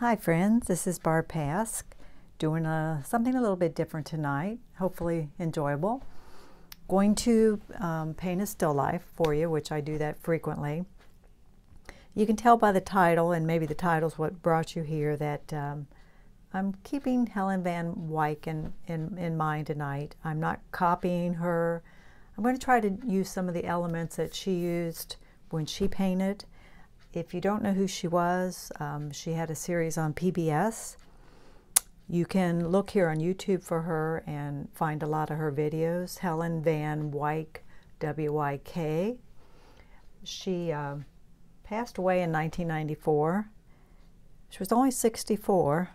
Hi friends, this is Barb Pask doing a, something a little bit different tonight, hopefully enjoyable. Going to um, paint a still life for you, which I do that frequently. You can tell by the title, and maybe the title's what brought you here, that um, I'm keeping Helen Van Wyk in, in, in mind tonight. I'm not copying her. I'm going to try to use some of the elements that she used when she painted if you don't know who she was, um, she had a series on PBS. You can look here on YouTube for her and find a lot of her videos. Helen Van W-Y-K. She uh, passed away in 1994. She was only 64.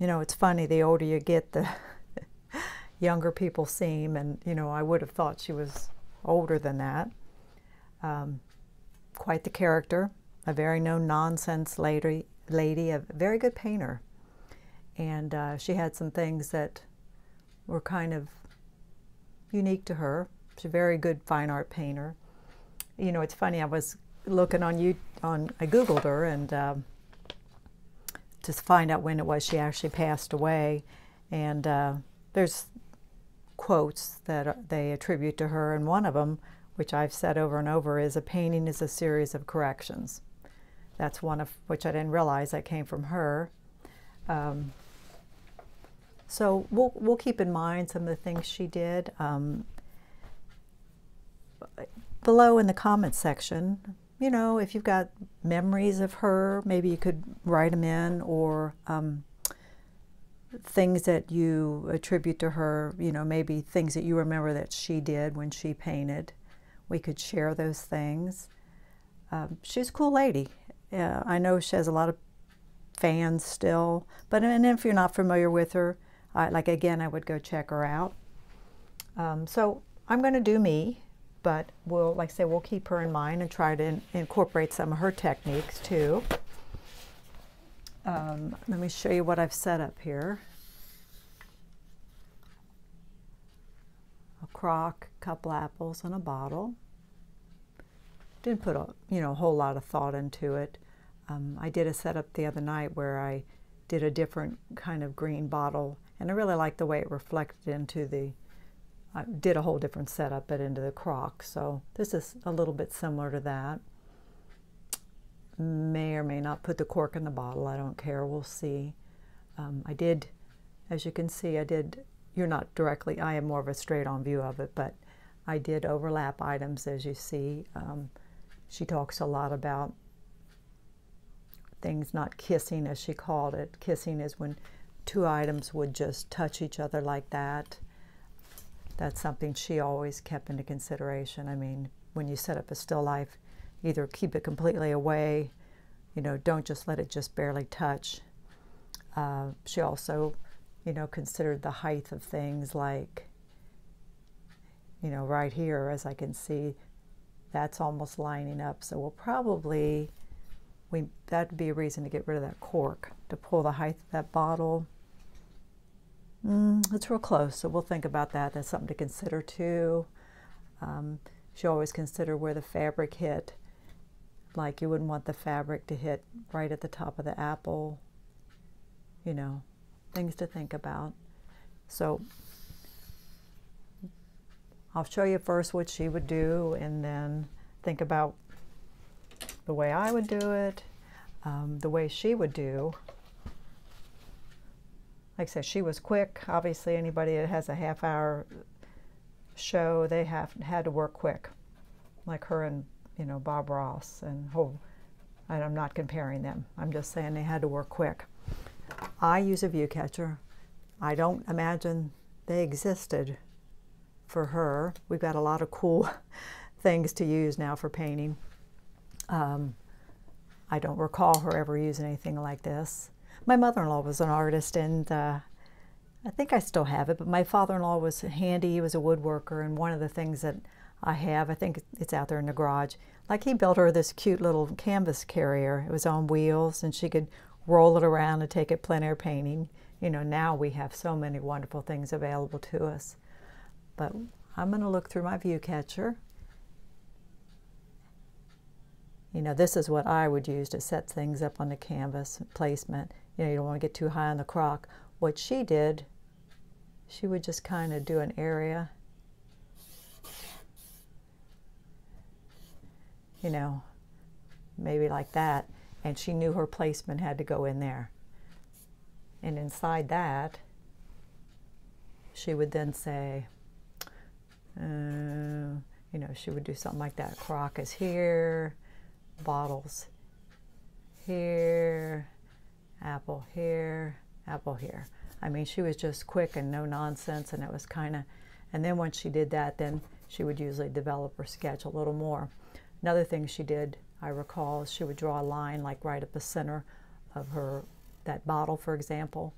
You know, it's funny, the older you get, the younger people seem, and, you know, I would have thought she was older than that. Um, quite the character a very no nonsense lady, lady, a very good painter. And uh, she had some things that were kind of unique to her. She's a very good fine art painter. You know, it's funny, I was looking on you on I googled her and um, to find out when it was she actually passed away and uh, there's quotes that they attribute to her and one of them which I've said over and over is a painting is a series of corrections that's one of which I didn't realize that came from her. Um, so we'll, we'll keep in mind some of the things she did. Um, below in the comments section, you know, if you've got memories of her, maybe you could write them in or um, things that you attribute to her, you know, maybe things that you remember that she did when she painted. We could share those things. Um, she's a cool lady, yeah, I know she has a lot of fans still, but and if you're not familiar with her, I, like again, I would go check her out. Um, so I'm going to do me, but we'll, like I say, we'll keep her in mind and try to in, incorporate some of her techniques too. Um, let me show you what I've set up here. A crock, couple apples, and a bottle. Didn't put a you know a whole lot of thought into it. Um, I did a setup the other night where I did a different kind of green bottle, and I really liked the way it reflected into the. I did a whole different setup, but into the crock. So this is a little bit similar to that. May or may not put the cork in the bottle. I don't care. We'll see. Um, I did, as you can see, I did. You're not directly. I am more of a straight-on view of it, but I did overlap items, as you see. Um, she talks a lot about things not kissing, as she called it. Kissing is when two items would just touch each other like that. That's something she always kept into consideration. I mean, when you set up a still life, either keep it completely away, you know, don't just let it just barely touch. Uh, she also, you know, considered the height of things like, you know, right here, as I can see, that's almost lining up. So we'll probably, we that'd be a reason to get rid of that cork, to pull the height of that bottle. Mm, it's real close, so we'll think about that. That's something to consider too. Um, you always consider where the fabric hit. Like you wouldn't want the fabric to hit right at the top of the apple. You know, things to think about. So I'll show you first what she would do and then think about the way I would do it, um, the way she would do. Like I said, she was quick. Obviously, anybody that has a half hour show, they have had to work quick, like her and you know Bob Ross and whole. I'm not comparing them. I'm just saying they had to work quick. I use a view catcher. I don't imagine they existed for her. We've got a lot of cool things to use now for painting. Um, I don't recall her ever using anything like this. My mother-in-law was an artist and uh, I think I still have it, but my father-in-law was handy. He was a woodworker and one of the things that I have, I think it's out there in the garage, like he built her this cute little canvas carrier. It was on wheels and she could roll it around and take it plein air painting. You know, now we have so many wonderful things available to us. But I'm going to look through my view catcher. You know, this is what I would use to set things up on the canvas placement. you know, you don't want to get too high on the crock. What she did, she would just kind of do an area, you know, maybe like that, and she knew her placement had to go in there. And inside that, she would then say, uh, you know, she would do something like that. Crock is here, bottles here, apple here, apple here. I mean, she was just quick and no nonsense, and it was kind of. And then once she did that, then she would usually develop her sketch a little more. Another thing she did, I recall, she would draw a line like right at the center of her that bottle, for example,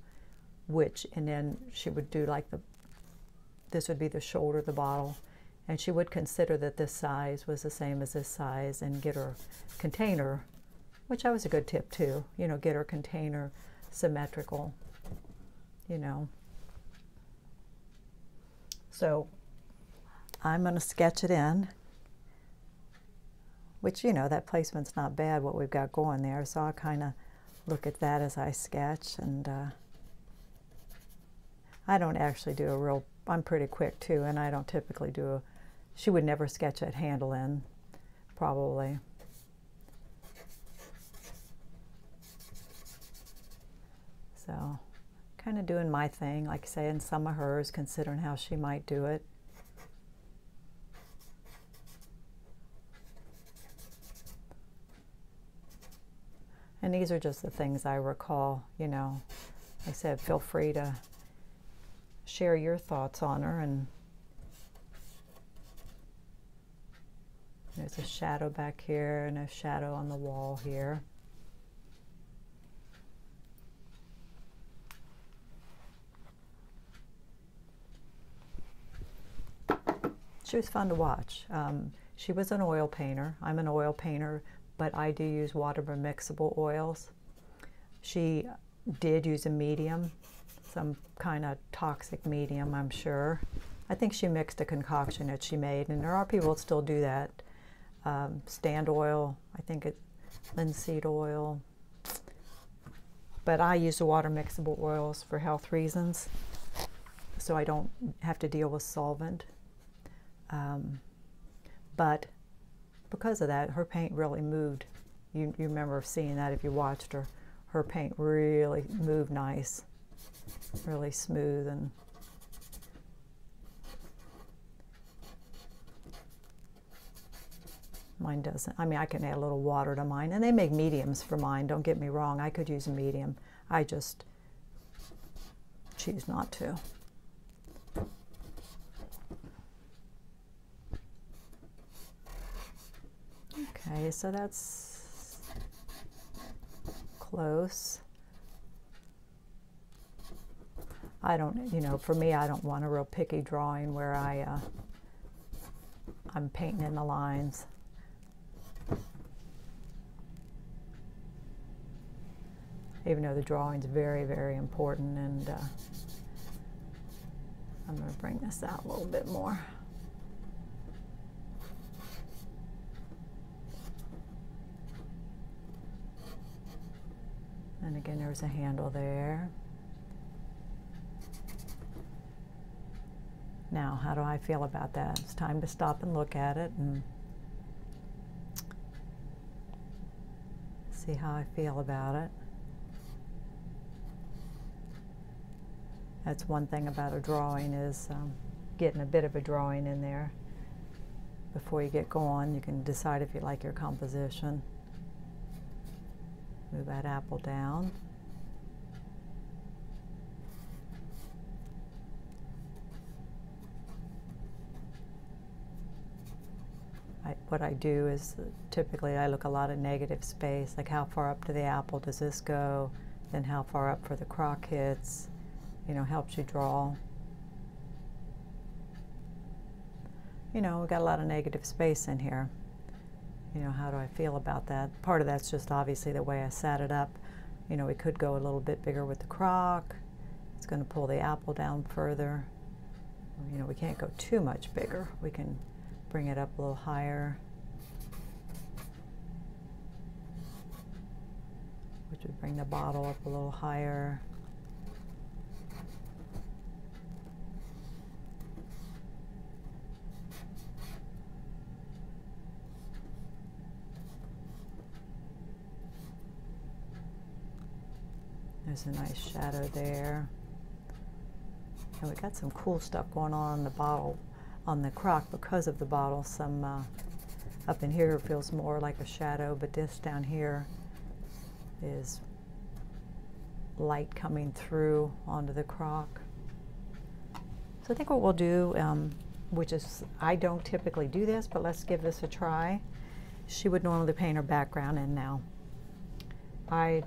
which, and then she would do like the. This would be the shoulder of the bottle, and she would consider that this size was the same as this size and get her container which I was a good tip too. You know, get her container symmetrical, you know. So I'm going to sketch it in, which, you know, that placement's not bad, what we've got going there. So I'll kind of look at that as I sketch. And uh, I don't actually do a real, I'm pretty quick too, and I don't typically do a, she would never sketch that handle in, probably. So, kind of doing my thing, like I say, in some of hers, considering how she might do it. And these are just the things I recall, you know. I said, feel free to share your thoughts on her. And there's a shadow back here and a shadow on the wall here. she was fun to watch. Um, she was an oil painter. I'm an oil painter, but I do use water mixable oils. She did use a medium, some kind of toxic medium, I'm sure. I think she mixed a concoction that she made, and there are people that still do that. Um, stand oil, I think it's linseed oil. But I use the water mixable oils for health reasons, so I don't have to deal with solvent. Um, but because of that, her paint really moved. You, you remember seeing that if you watched her. Her paint really moved nice, really smooth and Mine doesn't. I mean, I can add a little water to mine, and they make mediums for mine. Don't get me wrong. I could use a medium. I just choose not to. Okay, so that's close. I don't, you know, for me, I don't want a real picky drawing where I, uh, I'm painting in the lines. Even though the drawing's very, very important and uh, I'm going to bring this out a little bit more. And again, there's a handle there. Now, how do I feel about that? It's time to stop and look at it and see how I feel about it. That's one thing about a drawing is um, getting a bit of a drawing in there before you get going. You can decide if you like your composition. Move that apple down. I, what I do is typically I look a lot at negative space, like how far up to the apple does this go, then how far up for the crock hits, you know, helps you draw. You know, we got a lot of negative space in here you know, how do I feel about that? Part of that's just obviously the way I set it up. You know, we could go a little bit bigger with the crock. It's going to pull the apple down further. You know, we can't go too much bigger. We can bring it up a little higher. which would bring the bottle up a little higher. There's a nice shadow there. And we got some cool stuff going on in the bottle, on the crock because of the bottle. Some uh, up in here feels more like a shadow, but this down here is light coming through onto the crock. So I think what we'll do, um, which is, I don't typically do this, but let's give this a try. She would normally paint her background in now. I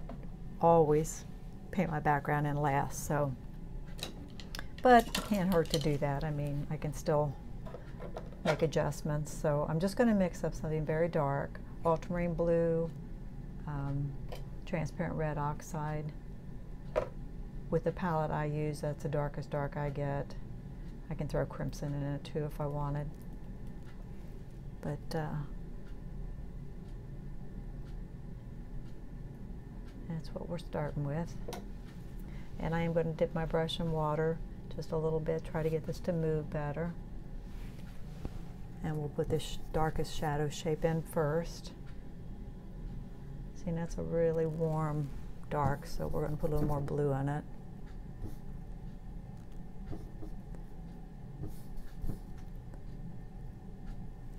always paint my background in last, so, but it can't hurt to do that. I mean, I can still make adjustments. So I'm just going to mix up something very dark, ultramarine blue, um, transparent red oxide. With the palette I use, that's the darkest dark I get. I can throw crimson in it too if I wanted. But uh, that's what we're starting with. And I am going to dip my brush in water just a little bit, try to get this to move better. And we'll put this darkest shadow shape in first. See, that's a really warm dark, so we're going to put a little more blue on it.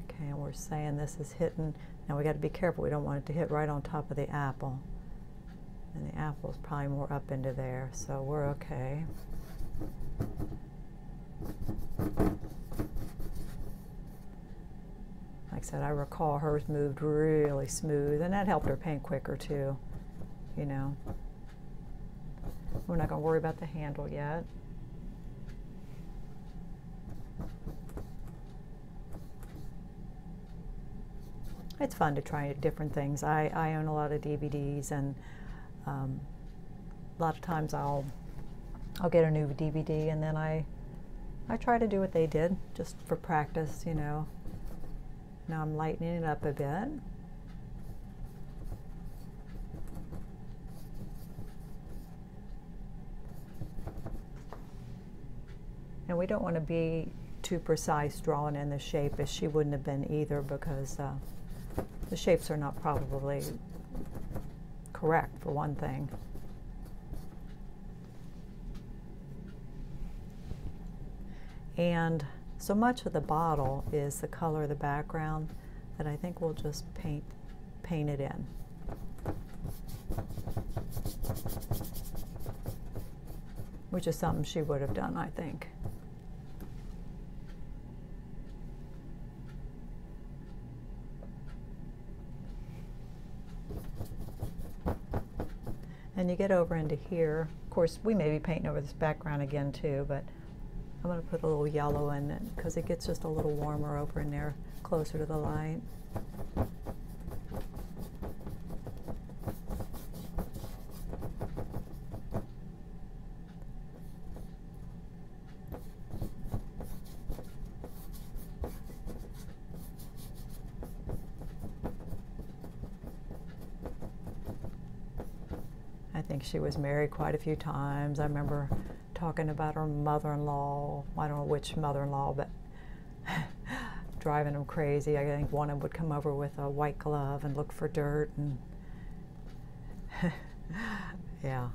Okay, and we're saying this is hitting, now we got to be careful, we don't want it to hit right on top of the apple. And the apple is probably more up into there, so we're okay. Like I said, I recall hers moved really smooth, and that helped her paint quicker too, you know. We're not going to worry about the handle yet. It's fun to try different things. I, I own a lot of DVDs, and um, a lot of times I'll I'll get a new DVD, and then I I try to do what they did just for practice, you know. Now I'm lightening it up a bit. And we don't want to be too precise drawing in the shape as she wouldn't have been either because uh, the shapes are not probably correct for one thing. And so much of the bottle is the color of the background that I think we'll just paint, paint it in. Which is something she would have done, I think. And you get over into here. Of course, we may be painting over this background again too, but I'm going to put a little yellow in it because it gets just a little warmer over in there, closer to the light. I think she was married quite a few times. I remember talking about her mother-in-law. I don't know which mother-in-law, but driving them crazy. I think one of them would come over with a white glove and look for dirt and yeah.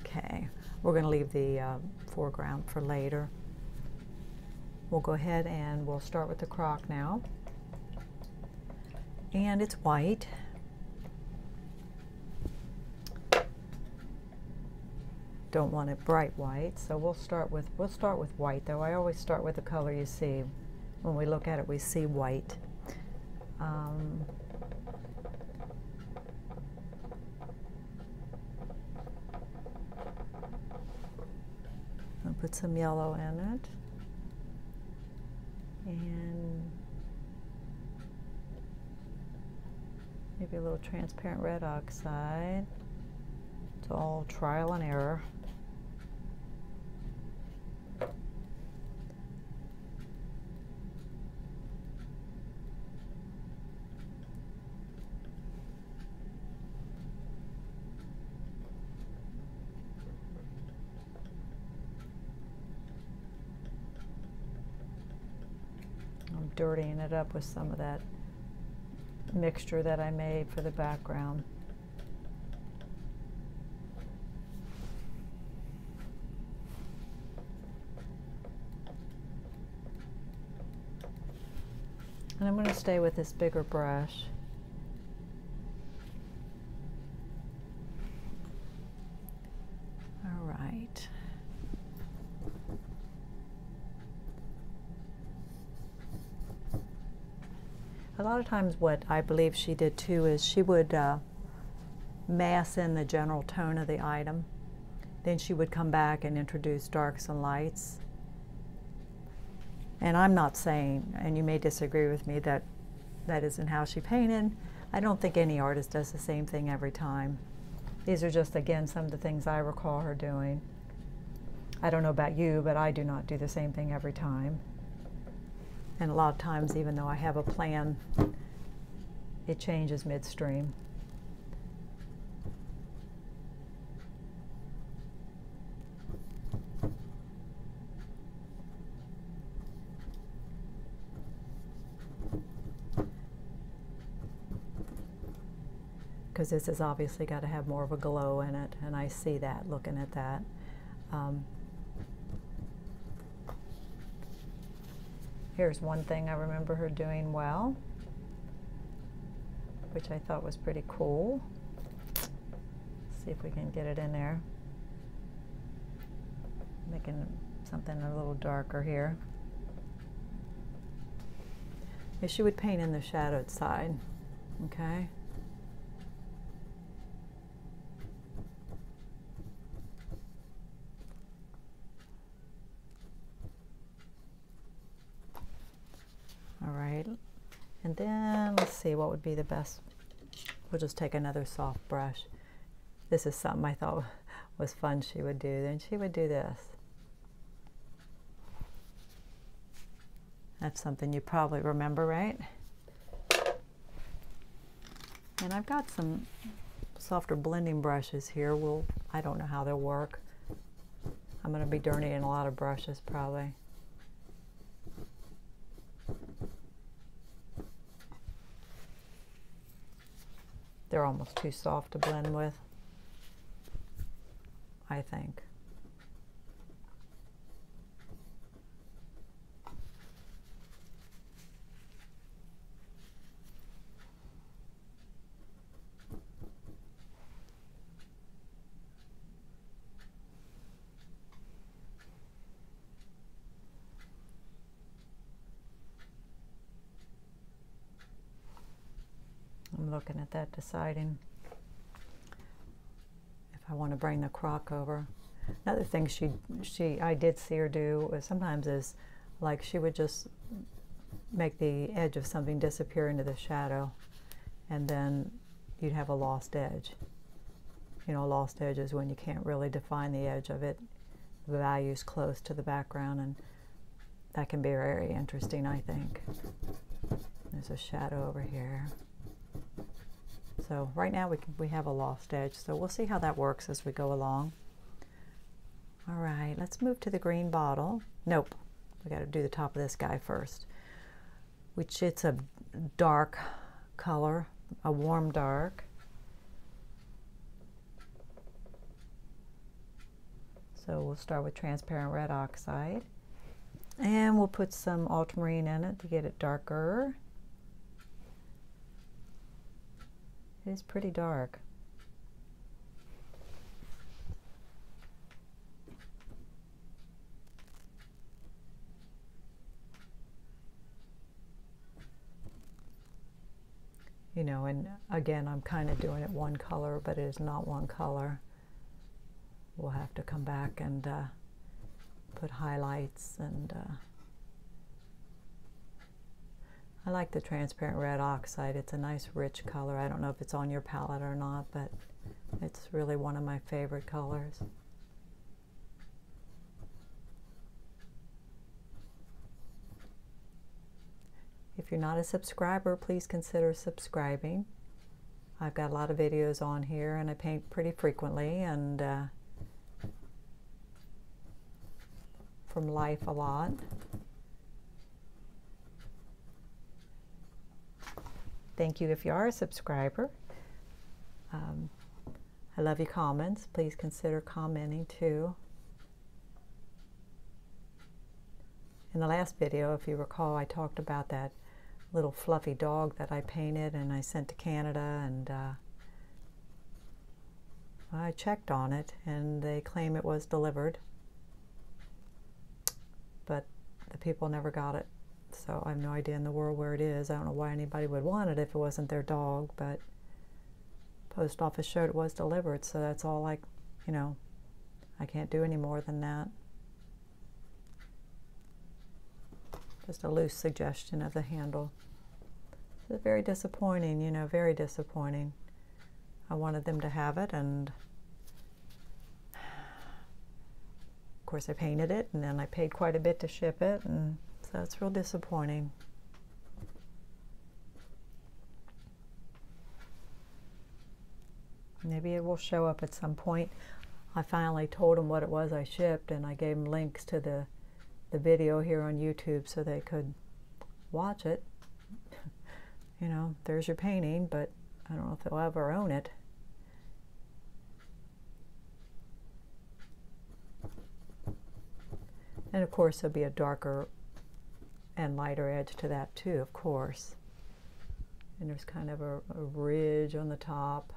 Okay, we're going to leave the uh, foreground for later. We'll go ahead and we'll start with the crock now. And it's white. Don't want it bright white, so we'll start with we'll start with white though. I always start with the color you see. When we look at it, we see white. Um, I'll put some yellow in it. And maybe a little transparent red oxide. It's all trial and error. keep dirtying it up with some of that mixture that I made for the background. And I'm going to stay with this bigger brush. All right. A lot of times what I believe she did too is she would uh, mass in the general tone of the item. Then she would come back and introduce darks and lights. And I'm not saying, and you may disagree with me, that that isn't how she painted. I don't think any artist does the same thing every time. These are just, again, some of the things I recall her doing. I don't know about you, but I do not do the same thing every time. And a lot of times, even though I have a plan, it changes midstream. because this has obviously got to have more of a glow in it, and I see that looking at that. Um, here's one thing I remember her doing well, which I thought was pretty cool. see if we can get it in there. Making something a little darker here. she would paint in the shadowed side, okay? And then let's see what would be the best. We'll just take another soft brush. This is something I thought was fun she would do. Then she would do this. That's something you probably remember, right? And I've got some softer blending brushes here. We'll, I don't know how they'll work. I'm going to be dirtying a lot of brushes probably. They're almost too soft to blend with, I think. I'm looking at that, deciding if I want to bring the crock over. Another thing she, she, I did see her do was sometimes is like she would just make the edge of something disappear into the shadow and then you'd have a lost edge. You know, lost edge is when you can't really define the edge of it. The value's close to the background and that can be very interesting, I think. There's a shadow over here. So right now we, can, we have a lost edge, so we'll see how that works as we go along. All right, let's move to the green bottle. Nope, we got to do the top of this guy first, which it's a dark color, a warm dark. So we'll start with transparent red oxide. And we'll put some ultramarine in it to get it darker. It is pretty dark. You know, and again, I'm kind of doing it one color, but it is not one color. We'll have to come back and uh, put highlights and uh, I like the transparent red oxide. It's a nice rich color. I don't know if it's on your palette or not, but it's really one of my favorite colors. If you're not a subscriber, please consider subscribing. I've got a lot of videos on here and I paint pretty frequently and uh, from life a lot. Thank you if you are a subscriber. Um, I love your comments. Please consider commenting too. In the last video, if you recall, I talked about that little fluffy dog that I painted and I sent to Canada and uh, I checked on it and they claim it was delivered but the people never got it so I have no idea in the world where it is. I don't know why anybody would want it if it wasn't their dog but post office showed it was delivered so that's all like you know I can't do any more than that. Just a loose suggestion of the handle. It's very disappointing, you know, very disappointing. I wanted them to have it, and of course I painted it, and then I paid quite a bit to ship it, and it's real disappointing. Maybe it will show up at some point. I finally told them what it was I shipped, and I gave them links to the the video here on YouTube so they could watch it. you know, there's your painting, but I don't know if they'll ever own it. And of course, there'll be a darker and lighter edge to that too, of course. And there's kind of a, a ridge on the top.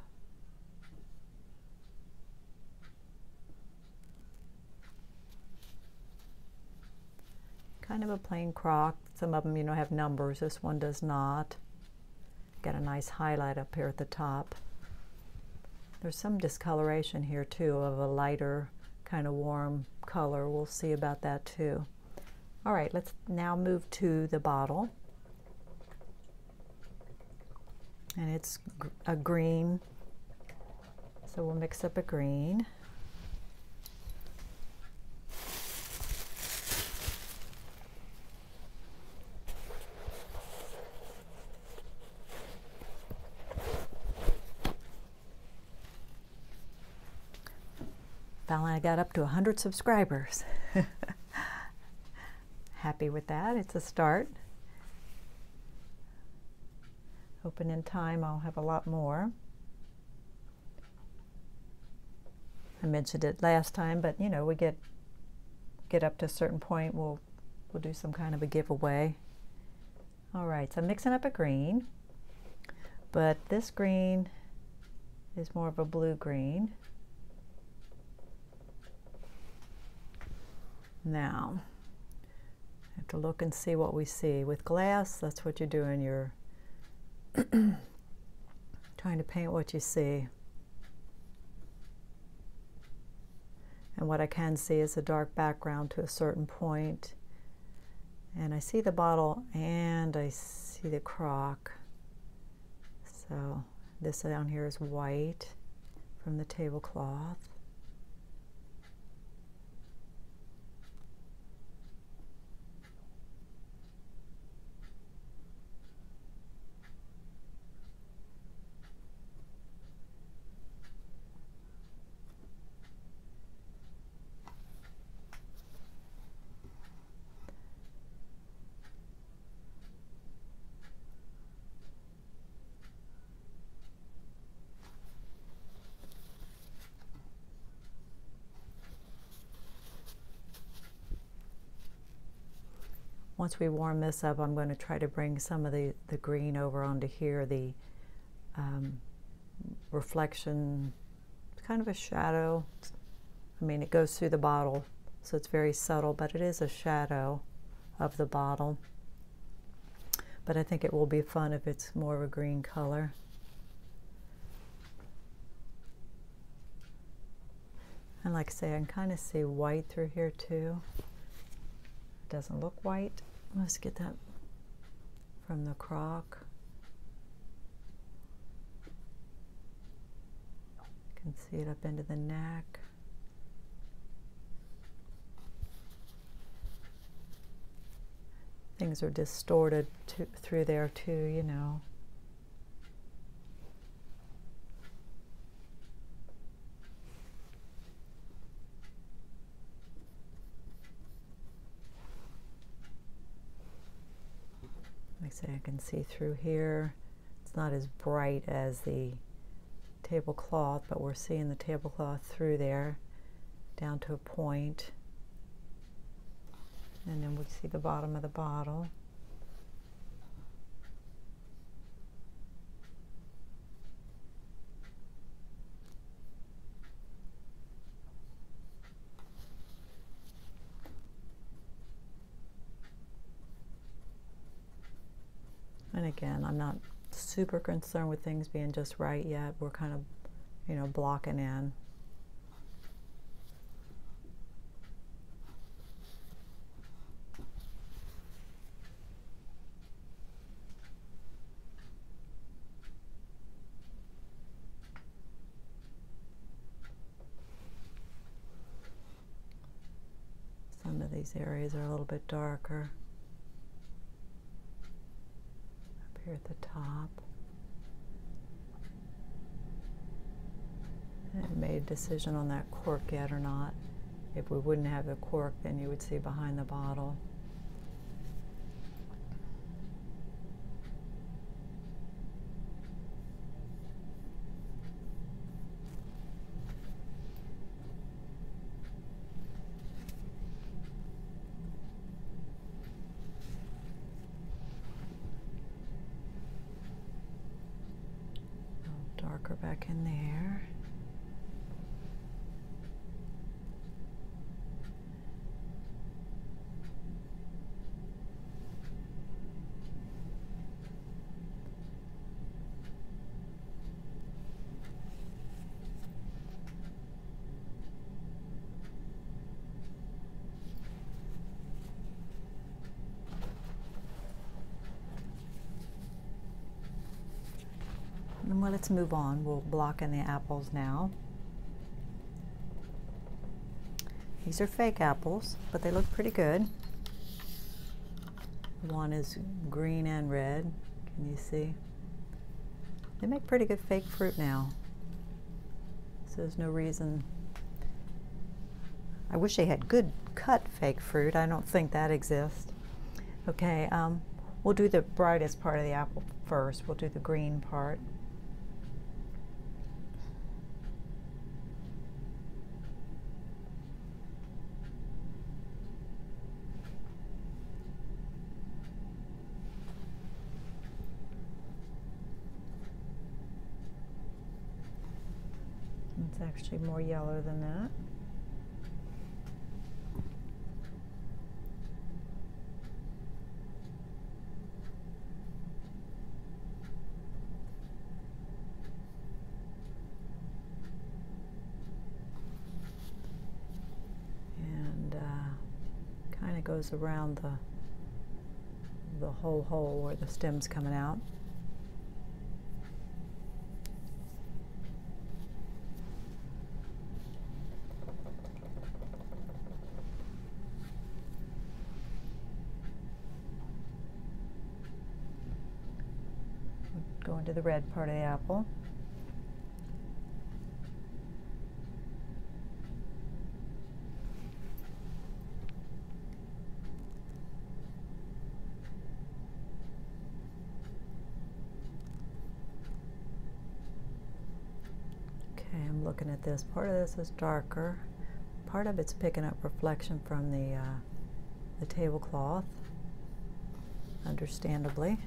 kind of a plain crock. Some of them, you know, have numbers. This one does not. Got a nice highlight up here at the top. There's some discoloration here too of a lighter kind of warm color. We'll see about that too. All right, let's now move to the bottle. And it's a green, so we'll mix up a green. Finally, I got up to 100 subscribers. Happy with that. It's a start. Hoping in time I'll have a lot more. I mentioned it last time, but you know, we get get up to a certain point, we'll we'll do some kind of a giveaway. All right, so I'm mixing up a green, but this green is more of a blue green. Now, to look and see what we see. With glass, that's what you're doing. You're trying to paint what you see. And what I can see is a dark background to a certain point. And I see the bottle and I see the crock. So this down here is white from the tablecloth. Once we warm this up, I'm going to try to bring some of the, the green over onto here, the um, reflection, kind of a shadow. I mean, it goes through the bottle, so it's very subtle, but it is a shadow of the bottle. But I think it will be fun if it's more of a green color. And like I say, I can kind of see white through here too. It doesn't look white. Let's get that from the crock. You can see it up into the neck. Things are distorted to, through there too, you know. Like I can see through here. It's not as bright as the tablecloth, but we're seeing the tablecloth through there down to a point. And then we see the bottom of the bottle. Again, I'm not super concerned with things being just right yet. We're kind of, you know, blocking in. Some of these areas are a little bit darker. Here at the top. Haven't made a decision on that cork yet or not. If we wouldn't have the cork, then you would see behind the bottle. darker back in there. Well, let's move on. We'll block in the apples now. These are fake apples, but they look pretty good. One is green and red. Can you see? They make pretty good fake fruit now. So there's no reason. I wish they had good cut fake fruit. I don't think that exists. Okay, um, we'll do the brightest part of the apple first. We'll do the green part. It's actually more yellow than that. And uh, kind of goes around the the whole hole where the stem's coming out. go into the red part of the apple. Okay, I'm looking at this. Part of this is darker. Part of it's picking up reflection from the, uh, the tablecloth, understandably.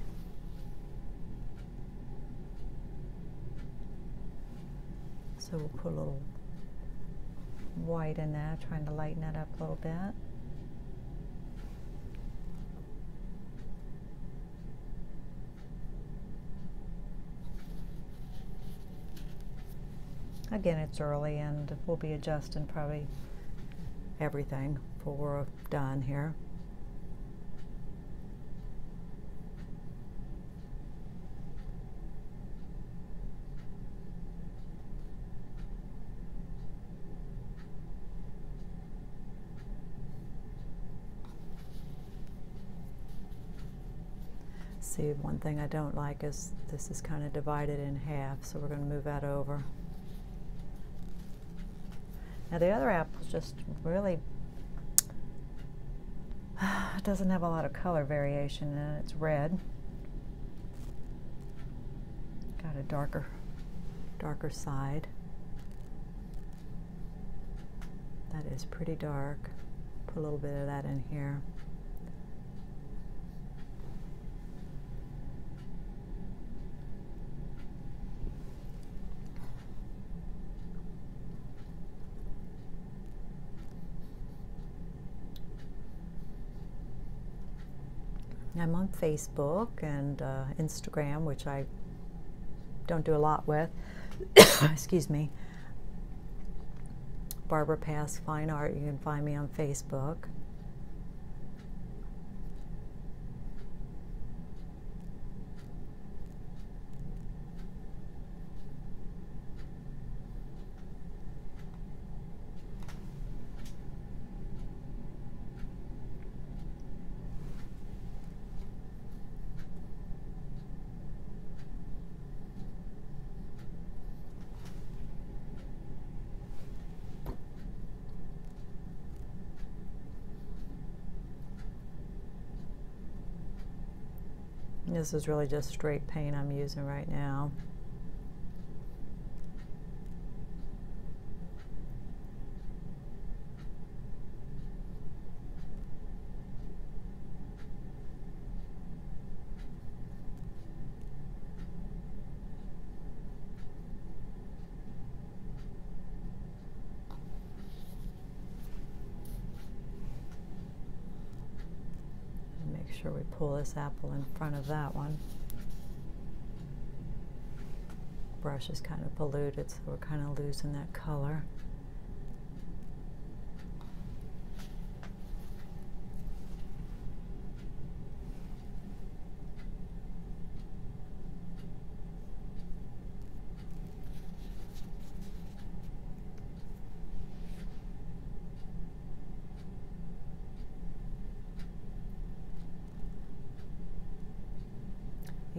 So we'll put a little white in there, trying to lighten it up a little bit. Again, it's early and we'll be adjusting probably everything before we're done here. See, one thing I don't like is this is kind of divided in half, so we're going to move that over. Now the other apple just really doesn't have a lot of color variation in it. It's red. got a darker, darker side. That is pretty dark. Put a little bit of that in here. I'm on Facebook and uh, Instagram, which I don't do a lot with. Excuse me. Barbara Pask Fine Art. You can find me on Facebook. This is really just straight paint I'm using right now. sure we pull this apple in front of that one. Brush is kind of polluted, so we're kind of losing that color.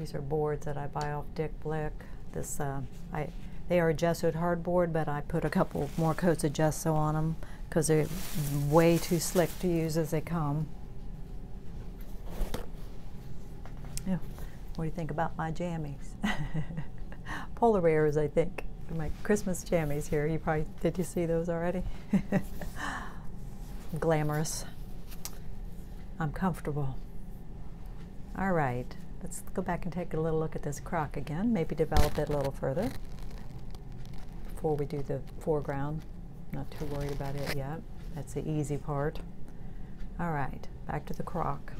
These are boards that I buy off Dick Blick. This, uh, I, they are gessoed hardboard, but I put a couple more coats of gesso on them because they're way too slick to use as they come. Yeah. What do you think about my jammies? Polar bears, I think. My Christmas jammies here. You probably did you see those already? Glamorous. I'm comfortable. All right. Let's go back and take a little look at this crock again, maybe develop it a little further before we do the foreground. Not too worried about it yet. That's the easy part. All right, back to the crock.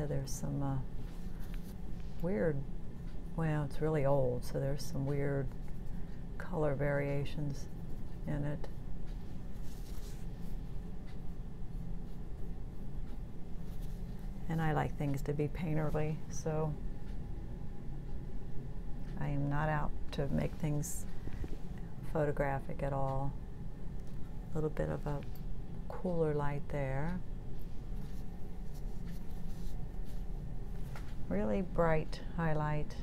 Said, there's some uh, weird, well, it's really old, so there's some weird color variations in it. And I like things to be painterly, so I am not out to make things photographic at all. A little bit of a cooler light there. Really bright highlight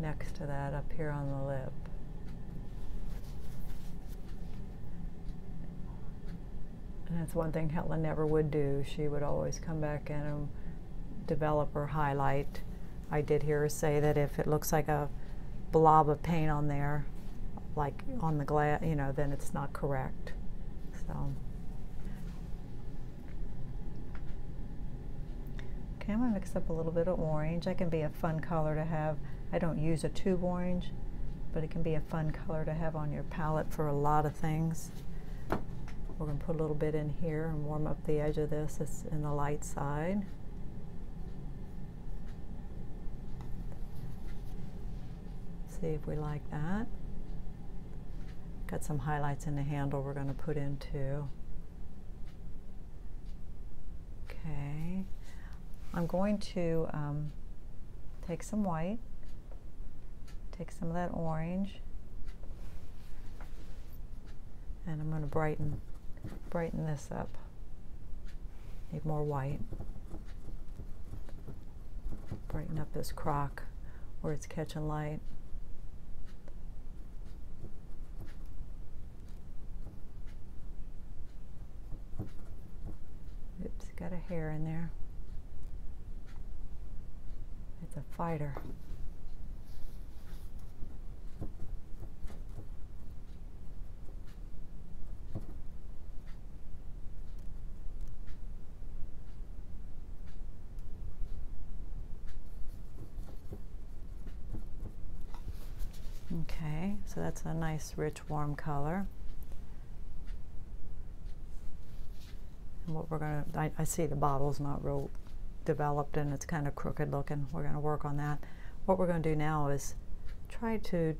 next to that up here on the lip. And that's one thing Helen never would do. She would always come back in and develop her highlight. I did hear her say that if it looks like a blob of paint on there, like on the glass, you know, then it's not correct. So. Okay, I'm going to mix up a little bit of orange. That can be a fun color to have. I don't use a tube orange, but it can be a fun color to have on your palette for a lot of things. We're going to put a little bit in here and warm up the edge of this. It's in the light side. See if we like that. Got some highlights in the handle we're going to put in too. Okay. I'm going to um, take some white, take some of that orange, and I'm going to brighten, brighten this up. Need more white. Brighten up this crock where it's catching light. Oops, got a hair in there. It's a fighter. Okay, so that's a nice rich warm color. And what we're going to, I see the bottle's not real developed and it's kind of crooked looking. We're going to work on that. What we're going to do now is try to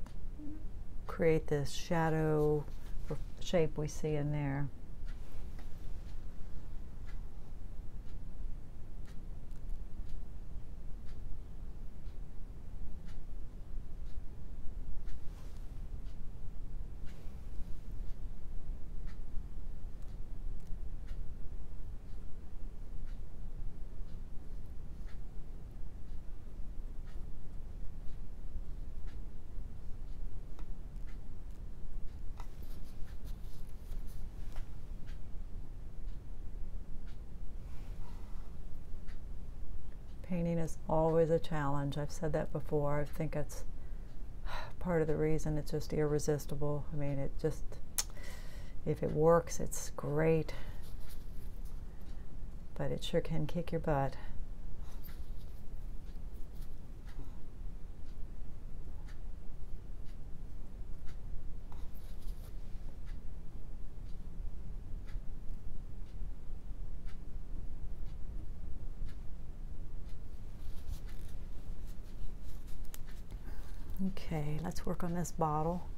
create this shadow shape we see in there. painting is always a challenge. I've said that before. I think it's part of the reason it's just irresistible. I mean, it just, if it works, it's great, but it sure can kick your butt. Okay, let's work on this bottle.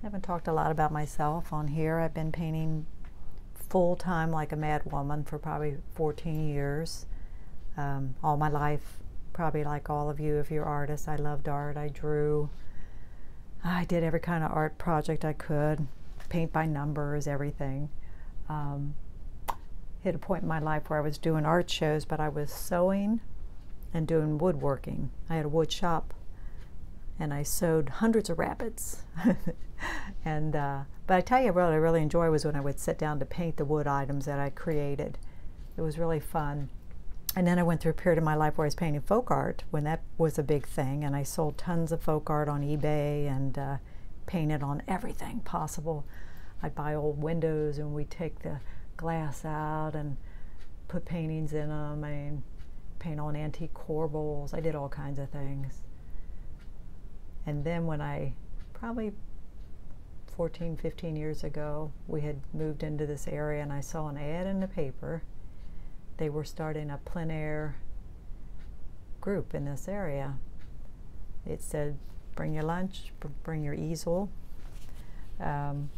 I haven't talked a lot about myself on here. I've been painting full time like a mad woman for probably 14 years. Um, all my life, probably like all of you, if you're artists, I loved art. I drew. I did every kind of art project I could, paint by numbers, everything. Um, hit a point in my life where I was doing art shows, but I was sewing and doing woodworking. I had a wood shop and I sewed hundreds of rabbits. and uh, but I tell you what I really enjoy was when I would sit down to paint the wood items that I created. It was really fun. And then I went through a period of my life where I was painting folk art when that was a big thing, and I sold tons of folk art on eBay and uh, painted on everything possible. I'd buy old windows and we'd take the glass out and put paintings in them. Mean, paint on antique corbels. I did all kinds of things. And then when I, probably 14, 15 years ago, we had moved into this area and I saw an ad in the paper. They were starting a plein air group in this area. It said, bring your lunch, bring your easel. Um,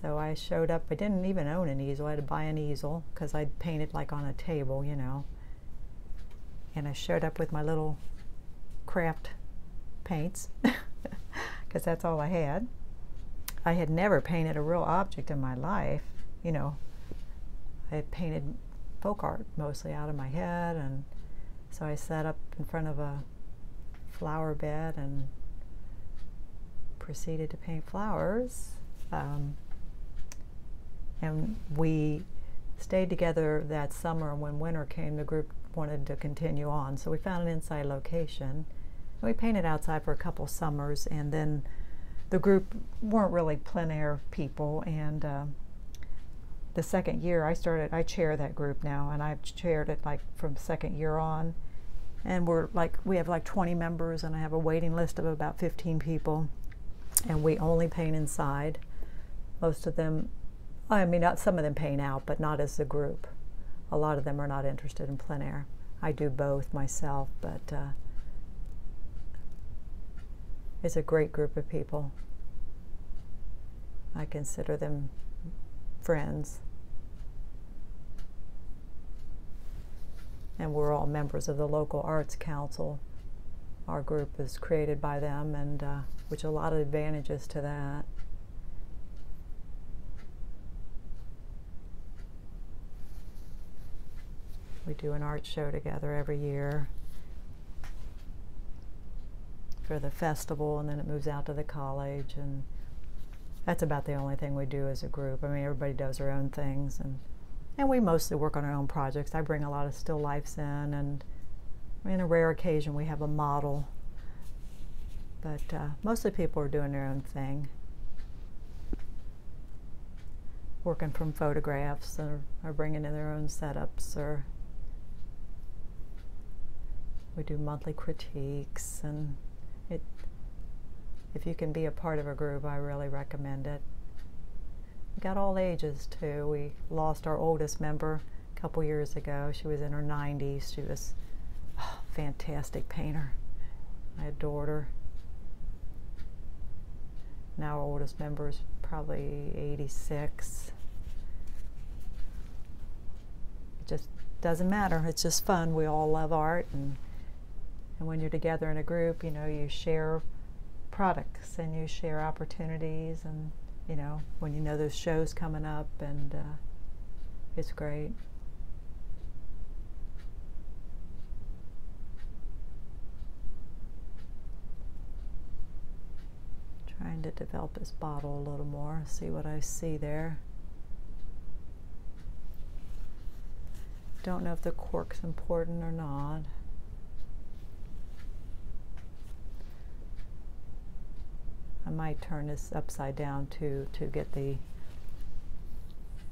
so I showed up. I didn't even own an easel. I had to buy an easel because I'd painted like on a table, you know. And I showed up with my little craft paints because that's all I had. I had never painted a real object in my life. You know, I had painted folk art mostly out of my head. And so I sat up in front of a flower bed and proceeded to paint flowers. Um, and we stayed together that summer. And when winter came, the group wanted to continue on. So we found an inside location. We painted outside for a couple summers, and then the group weren't really plein air people. And uh, the second year, I started, I chair that group now, and I've chaired it like from second year on. And we're like, we have like 20 members, and I have a waiting list of about 15 people. And we only paint inside. Most of them I mean, not, some of them paint out, but not as a group. A lot of them are not interested in plein air. I do both myself, but uh, it's a great group of people. I consider them friends. And we're all members of the local arts council. our group is created by them, and uh, which a lot of advantages to that. We do an art show together every year for the festival, and then it moves out to the college, and that's about the only thing we do as a group. I mean, everybody does their own things, and and we mostly work on our own projects. I bring a lot of still lifes in, and in a rare occasion we have a model, but uh, mostly people are doing their own thing. Working from photographs or, or bringing in their own setups or we do monthly critiques and it if you can be a part of a group I really recommend it. We got all ages too. We lost our oldest member a couple years ago. She was in her 90s. She was fantastic painter. I adored her. Now our oldest member is probably 86. It just doesn't matter. It's just fun. We all love art and and when you're together in a group, you know, you share products and you share opportunities and you know, when you know there's shows coming up and uh, it's great. Trying to develop this bottle a little more, see what I see there. Don't know if the cork's important or not. I might turn this upside down too to get the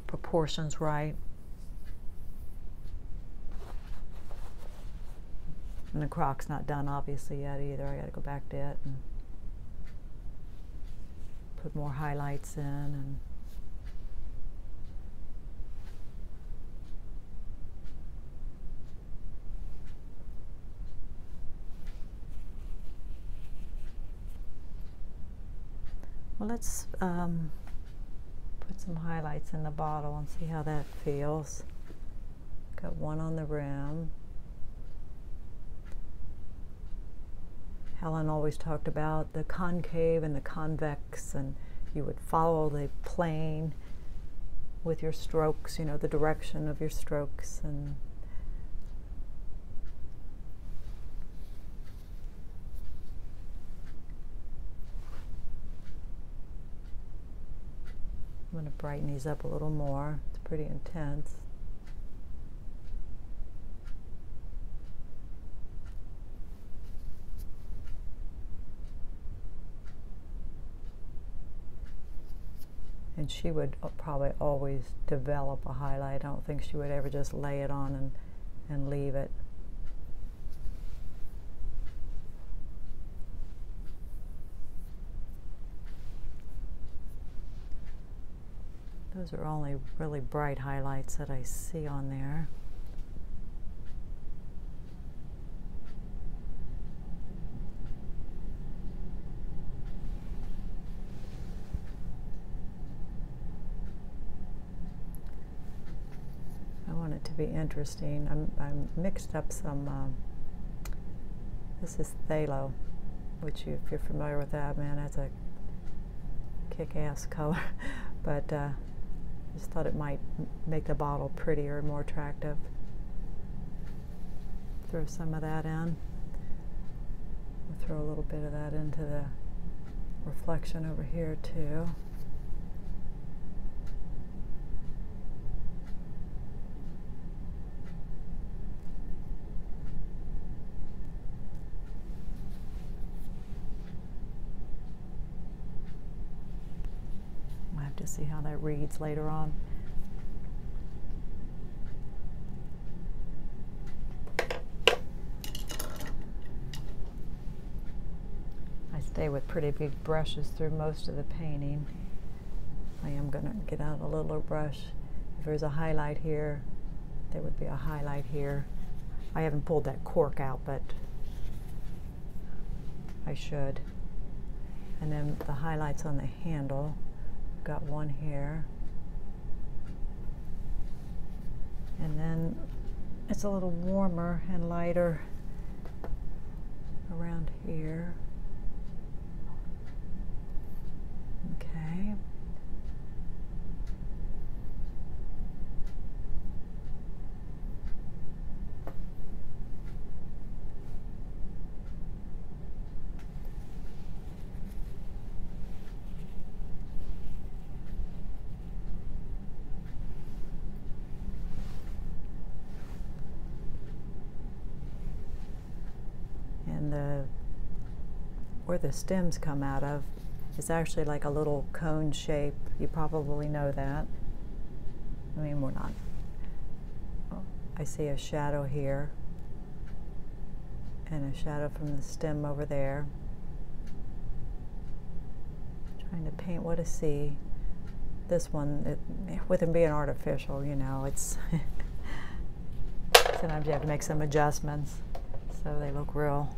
proportions right. And the crock's not done obviously yet either. I gotta go back to it and put more highlights in and let's um, put some highlights in the bottle and see how that feels. Got one on the rim. Helen always talked about the concave and the convex, and you would follow the plane with your strokes, you know, the direction of your strokes, and brighten these up a little more. It's pretty intense. And she would probably always develop a highlight. I don't think she would ever just lay it on and, and leave it. Those are only really bright highlights that I see on there. I want it to be interesting. I'm, I'm mixed up some, um, this is Phthalo, which you, if you're familiar with that, man, that's a kick-ass color. but uh, just thought it might make the bottle prettier and more attractive. Throw some of that in. We'll throw a little bit of that into the reflection over here too. to see how that reads later on. I stay with pretty big brushes through most of the painting. I am going to get out a littler brush. If there's a highlight here, there would be a highlight here. I haven't pulled that cork out, but I should. And then the highlights on the handle got one here. And then it's a little warmer and lighter around here. Okay. and the where the stems come out of is actually like a little cone shape. You probably know that. I mean, we're not. I see a shadow here and a shadow from the stem over there. Trying to paint what I see. This one, it, with them being artificial, you know, it's sometimes you have to make some adjustments so they look real.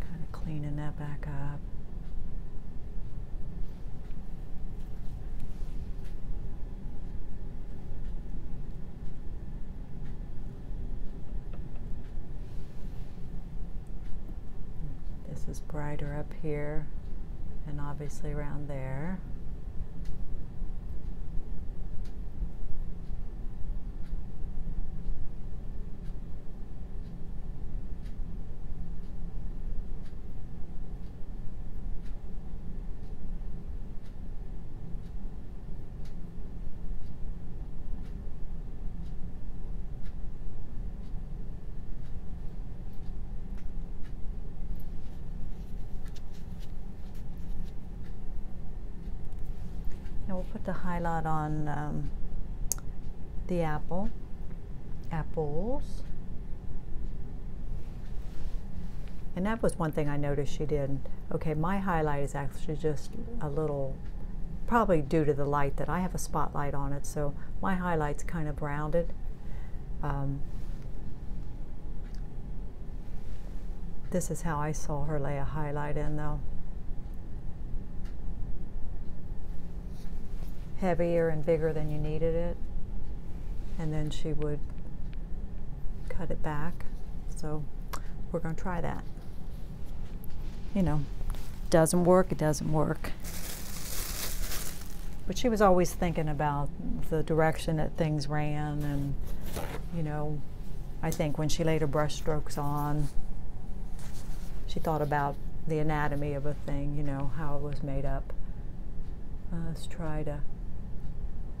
Kind of cleaning that back up. This is brighter up here and obviously around there. We'll put the highlight on um, the apple, apples. And that was one thing I noticed she did. Okay, my highlight is actually just a little, probably due to the light that I have a spotlight on it, so my highlight's kind of rounded. Um, this is how I saw her lay a highlight in though. Heavier and bigger than you needed it. And then she would cut it back. So we're going to try that. You know doesn't work it doesn't work. But she was always thinking about the direction that things ran and you know I think when she laid her brush strokes on she thought about the anatomy of a thing you know how it was made up. Uh, let's try to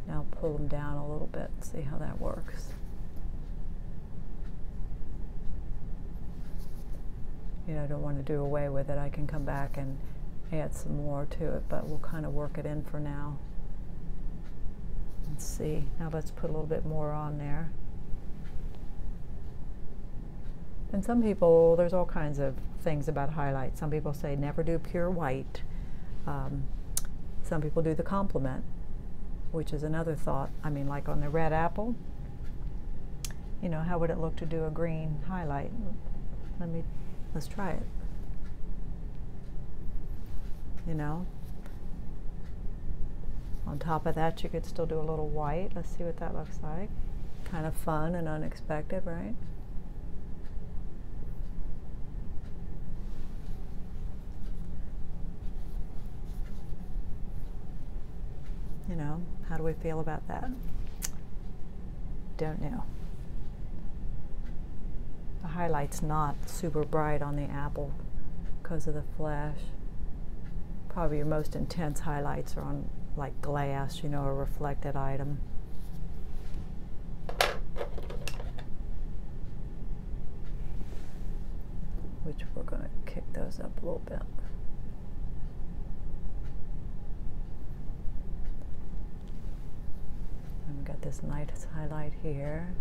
now pull them down a little bit and see how that works. You know, I don't want to do away with it. I can come back and add some more to it, but we'll kind of work it in for now. Let's see. Now let's put a little bit more on there. And some people, there's all kinds of things about highlights. Some people say never do pure white. Um, some people do the complement which is another thought. I mean, like on the red apple, you know, how would it look to do a green highlight? Let me, let's try it. You know, on top of that, you could still do a little white. Let's see what that looks like. Kind of fun and unexpected, right? You know, how do we feel about that? Don't know. The highlight's not super bright on the apple because of the flash. Probably your most intense highlights are on like glass, you know, a reflected item. Which we're going to kick those up a little bit. And we've got this nice highlight here.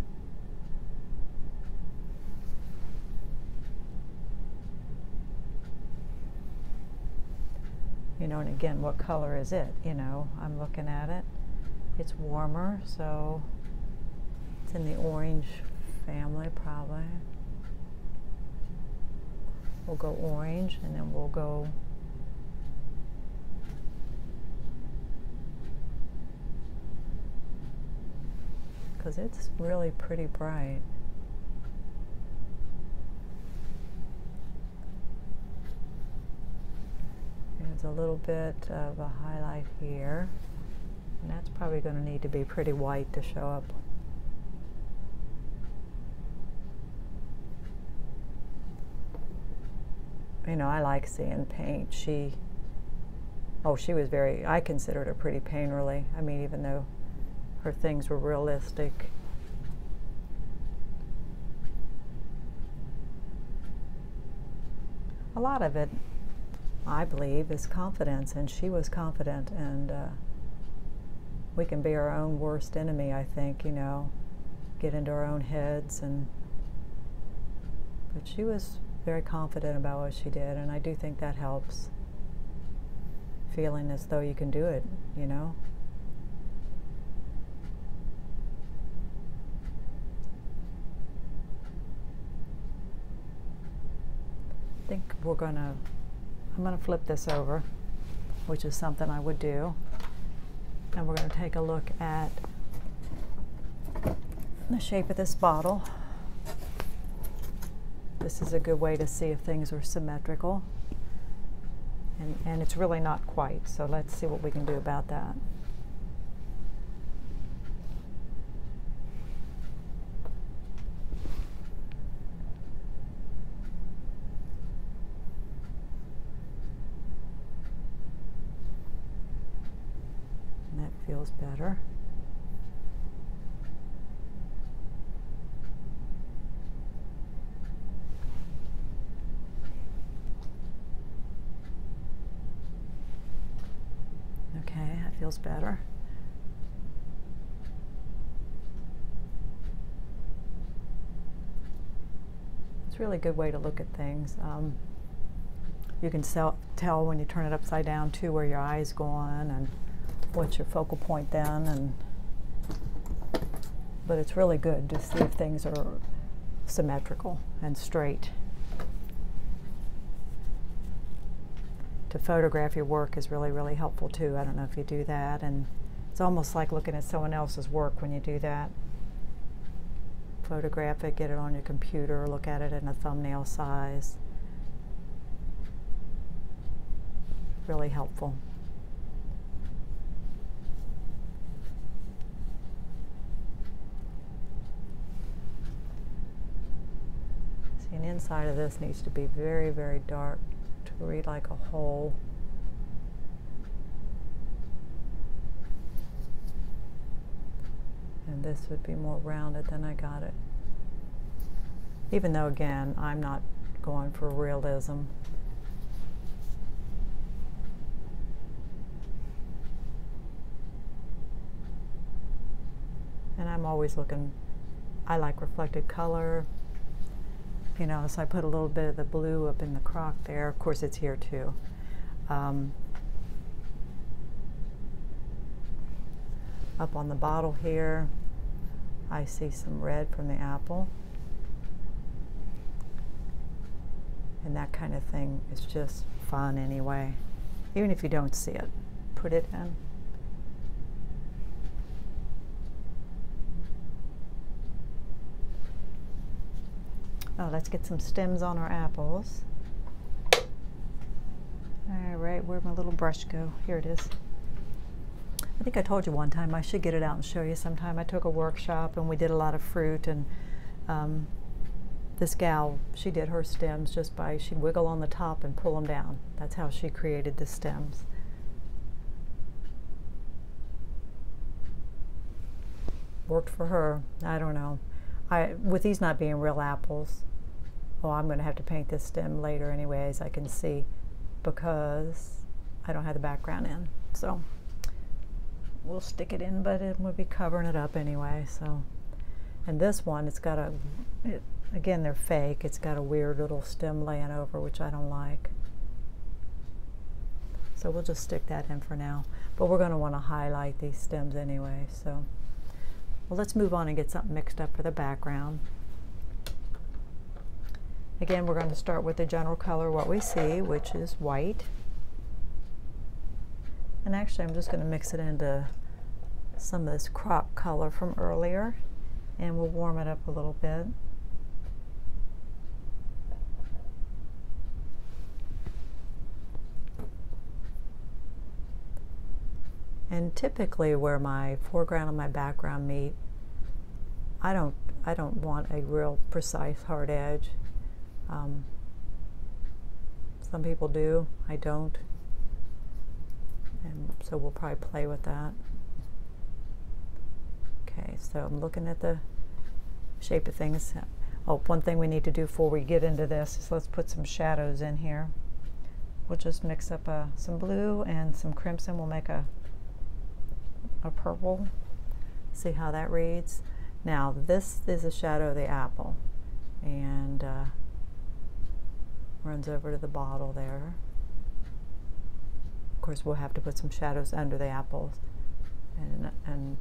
You know, and again, what color is it? You know, I'm looking at it. It's warmer, so it's in the orange family, probably. we'll go orange and then we'll go because it's really pretty bright. There's a little bit of a highlight here. And that's probably going to need to be pretty white to show up. You know, I like seeing paint. She, oh, she was very, I considered her pretty painterly. I mean, even though her things were realistic. A lot of it, I believe, is confidence, and she was confident, and uh, we can be our own worst enemy, I think, you know, get into our own heads, and but she was very confident about what she did, and I do think that helps. Feeling as though you can do it, you know. Think we're going to, I'm going to flip this over, which is something I would do. And we're going to take a look at the shape of this bottle. This is a good way to see if things are symmetrical. And, and it's really not quite, so let's see what we can do about that. Feels better. Okay, that feels better. It's a really good way to look at things. Um, you can sell, tell when you turn it upside down too where your eye's going and what's your focal point then and but it's really good to see if things are symmetrical and straight. To photograph your work is really, really helpful too. I don't know if you do that and it's almost like looking at someone else's work when you do that. Photograph it, get it on your computer, look at it in a thumbnail size. Really helpful. And inside of this needs to be very, very dark to read like a hole. And this would be more rounded than I got it. Even though, again, I'm not going for realism. And I'm always looking, I like reflected color, you know, so I put a little bit of the blue up in the crock there. Of course, it's here too. Um, up on the bottle here, I see some red from the apple. And that kind of thing is just fun anyway. Even if you don't see it, put it in. Oh, let's get some stems on our apples. All right, where'd my little brush go? Here it is. I think I told you one time I should get it out and show you sometime. I took a workshop and we did a lot of fruit and um, this gal, she did her stems just by, she'd wiggle on the top and pull them down. That's how she created the stems. Worked for her. I don't know. I, with these not being real apples, oh, I'm going to have to paint this stem later anyway, as I can see, because I don't have the background in. So we'll stick it in, but it would be covering it up anyway. So, and this one, it's got a, it, again, they're fake. It's got a weird little stem laying over, which I don't like. So we'll just stick that in for now. But we're going to want to highlight these stems anyway. So. Well, let's move on and get something mixed up for the background. Again, we're going to start with the general color, what we see, which is white. And actually, I'm just going to mix it into some of this crop color from earlier, and we'll warm it up a little bit. And typically where my foreground and my background meet, I don't, I don't want a real precise hard edge. Um, some people do, I don't. And so we'll probably play with that. Okay, so I'm looking at the shape of things. Oh, one thing we need to do before we get into this is let's put some shadows in here. We'll just mix up uh, some blue and some crimson. We'll make a a purple. See how that reads. Now this is a shadow of the apple and uh, runs over to the bottle there. Of course we'll have to put some shadows under the apples and, and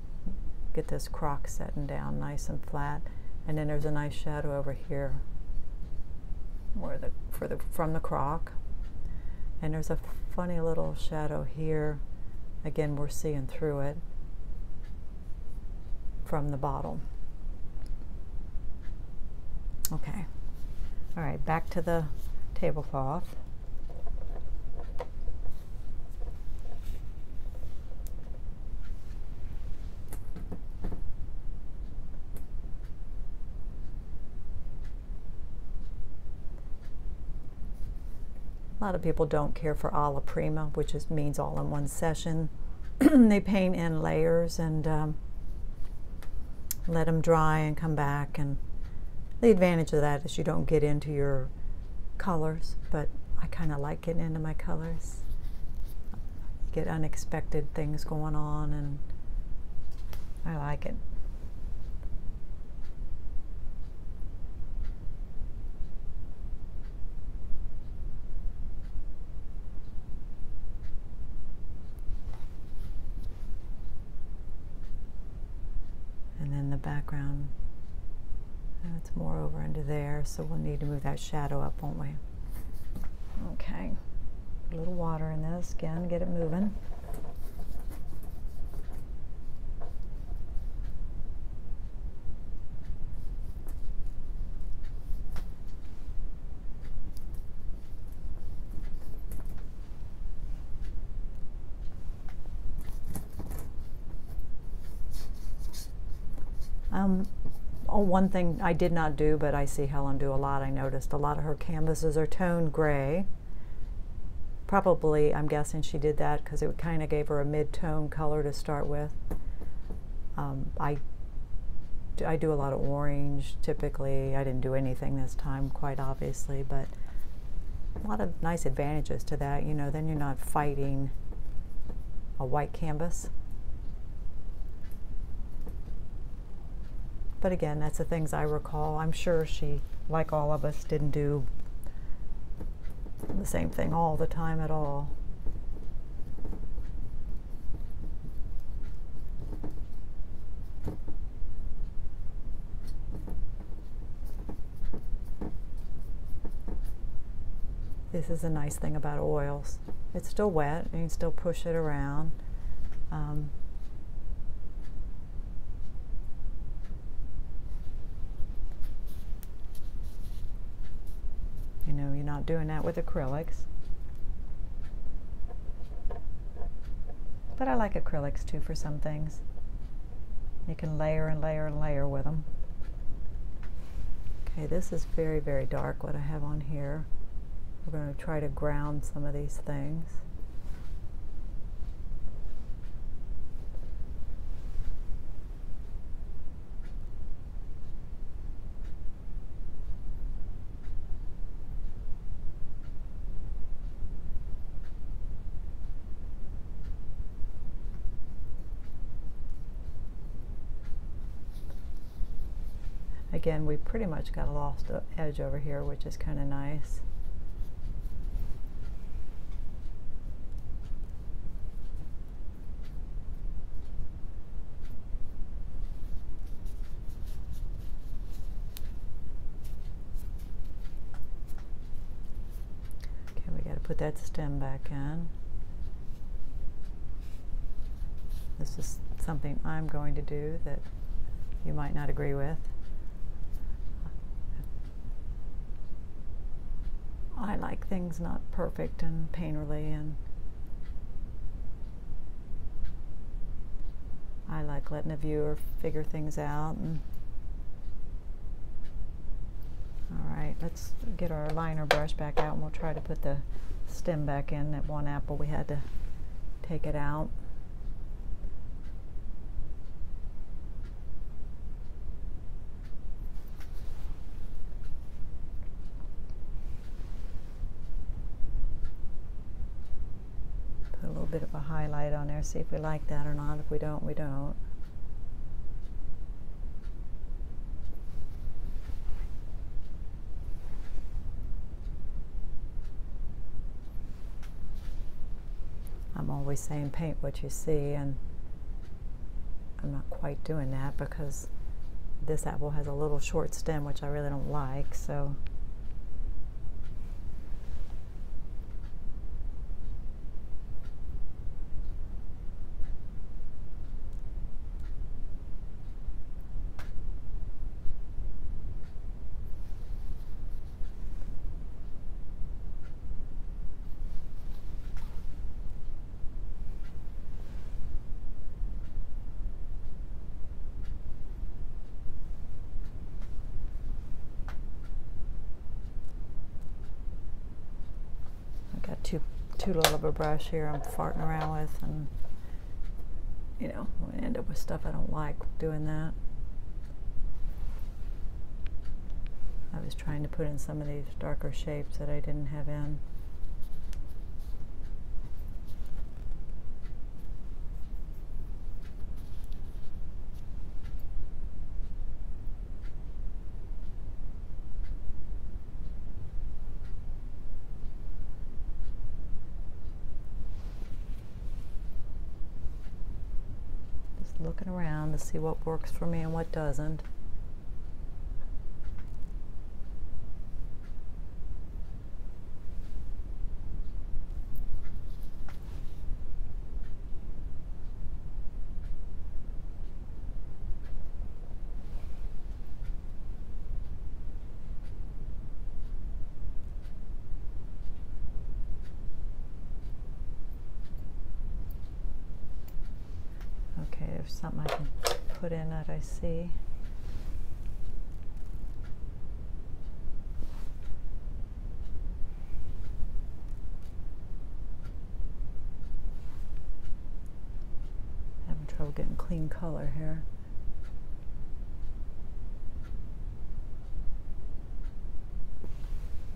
get this crock setting down nice and flat. And then there's a nice shadow over here where the, for the, from the crock. And there's a funny little shadow here. Again, we're seeing through it from the bottle. Okay. All right, back to the tablecloth. A lot of people don't care for alla prima, which is, means all in one session. they paint in layers and um, let them dry and come back. And the advantage of that is you don't get into your colors, but I kind of like getting into my colors. You get unexpected things going on, and I like it. Background. it's more over into there, so we'll need to move that shadow up, won't we? Okay. A little water in this, again, get it moving. Um, oh, one thing I did not do, but I see Helen do a lot, I noticed a lot of her canvases are toned gray. Probably, I'm guessing she did that because it kind of gave her a mid-tone color to start with. Um, I, I do a lot of orange typically. I didn't do anything this time, quite obviously, but a lot of nice advantages to that. You know, then you're not fighting a white canvas. But again, that's the things I recall. I'm sure she, like all of us, didn't do the same thing all the time at all. This is a nice thing about oils. It's still wet, you can still push it around. Um, not doing that with acrylics. But I like acrylics too for some things. You can layer and layer and layer with them. Okay, this is very, very dark what I have on here. We're going to try to ground some of these things. Again, we pretty much got a lost edge over here, which is kind of nice. Okay, we got to put that stem back in. This is something I'm going to do that you might not agree with. I like things not perfect and painterly and I like letting a viewer figure things out and all right let's get our liner brush back out and we'll try to put the stem back in that one apple. We had to take it out bit of a highlight on there, see if we like that or not. If we don't, we don't. I'm always saying paint what you see, and I'm not quite doing that because this apple has a little short stem, which I really don't like, so too too little of a brush here I'm farting around with and you know I end up with stuff I don't like doing that. I was trying to put in some of these darker shapes that I didn't have in. looking around to see what works for me and what doesn't. there's something I can put in that I see. Having trouble getting clean color here.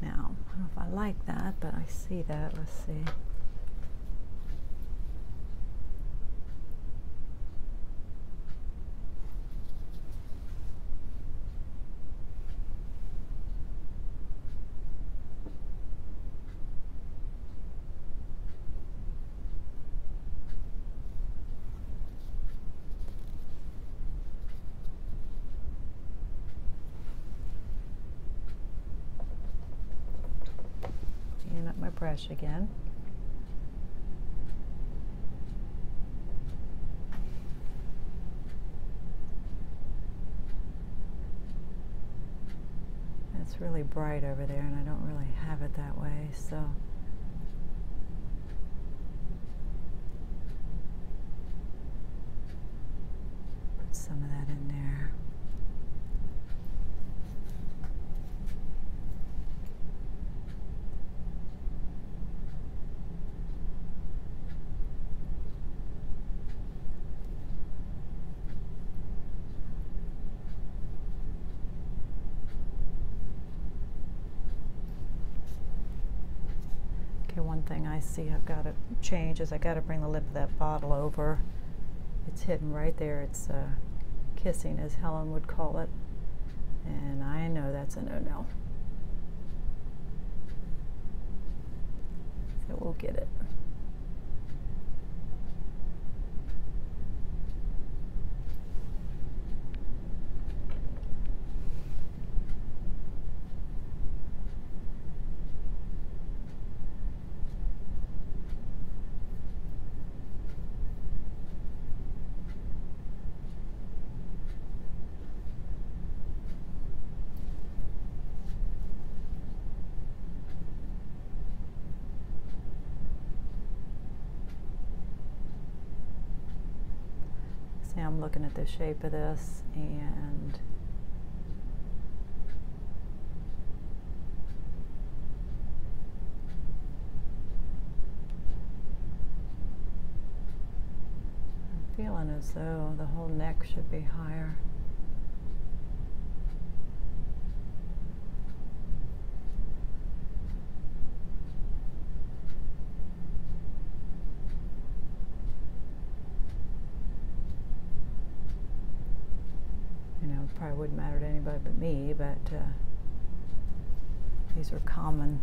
Now, I don't know if I like that, but I see that. Let's see. Brush again. It's really bright over there and I don't really have it that way, so put some of that in there. thing I see I've got to change is I got to bring the lip of that bottle over. It's hidden right there. It's uh, kissing, as Helen would call it. And I know that's a no-no. So we'll get it. See, I'm looking at the shape of this and I'm feeling as though the whole neck should be higher. probably wouldn't matter to anybody but me, but uh, these are common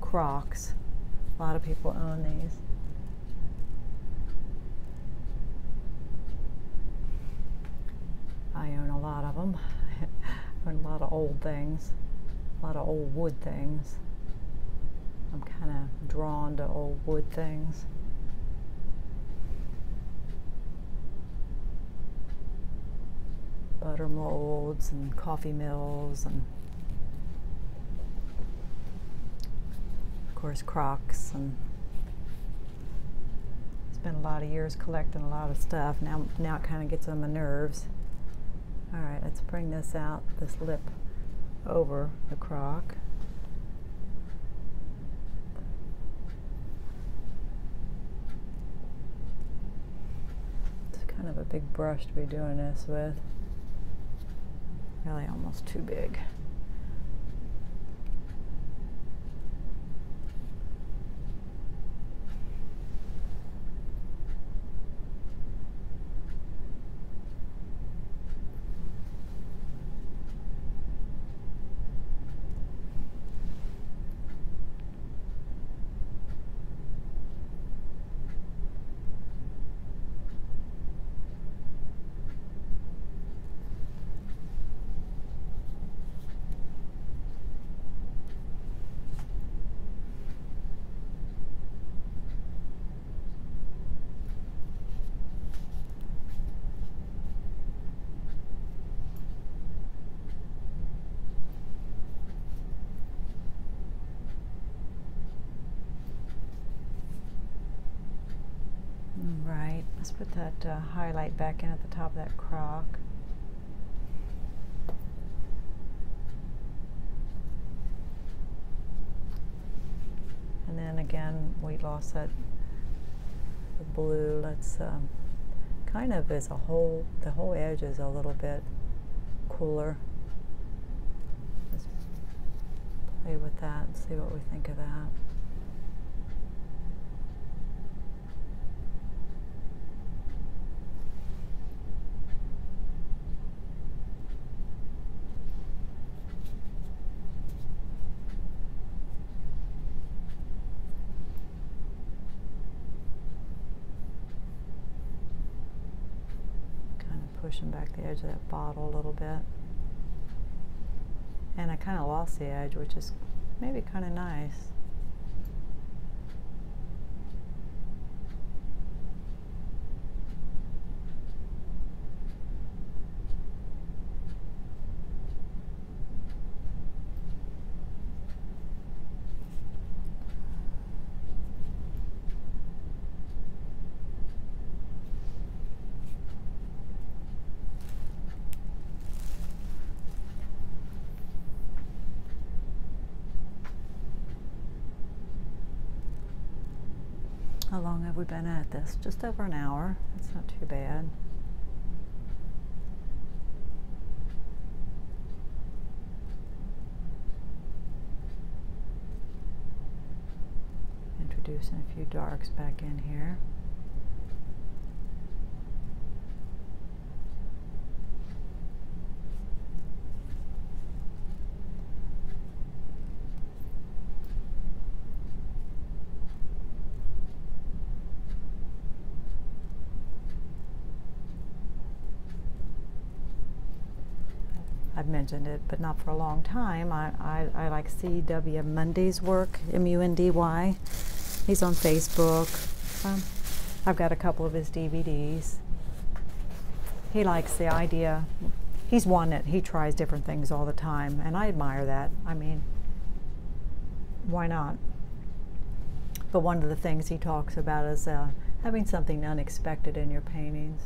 crocks. A lot of people own these. I own a lot of them. I own a lot of old things, a lot of old wood things. I'm kind of drawn to old wood things. Butter molds and coffee mills and of course crocks and spent a lot of years collecting a lot of stuff. Now now it kind of gets on my nerves. All right let's bring this out this lip over the croc. It's kind of a big brush to be doing this with Really almost too big. Right, let's put that uh, highlight back in at the top of that croc. And then again, we lost that the blue. Let's um, kind of is a whole, the whole edge is a little bit cooler. Let's play with that and see what we think of that. Back the edge of that bottle a little bit. And I kind of lost the edge, which is maybe kind of nice. How long have we been at this? Just over an hour. That's not too bad. Introducing a few darks back in here. I've mentioned it, but not for a long time. I, I, I like C.W. Mundy's work, M-U-N-D-Y. He's on Facebook. Um, I've got a couple of his DVDs. He likes the idea. He's one that he tries different things all the time, and I admire that. I mean, why not? But one of the things he talks about is uh, having something unexpected in your paintings.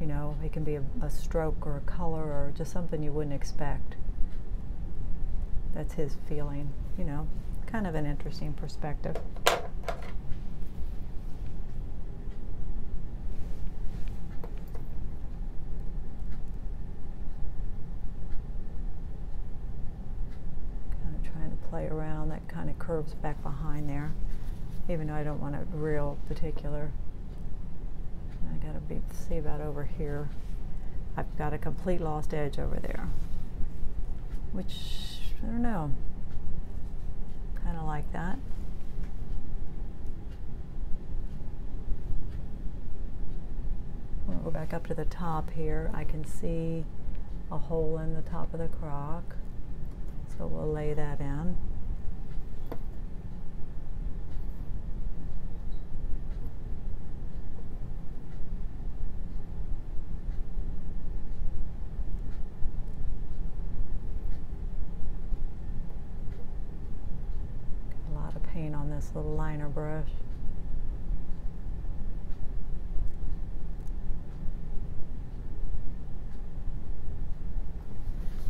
You know, it can be a, a stroke or a color or just something you wouldn't expect. That's his feeling, you know, kind of an interesting perspective. Kind of trying to play around, that kind of curves back behind there, even though I don't want it real particular. I gotta be see about over here. I've got a complete lost edge over there, which I don't know. Kind of like that. We'll go back up to the top here. I can see a hole in the top of the crock, so we'll lay that in. Little liner brush.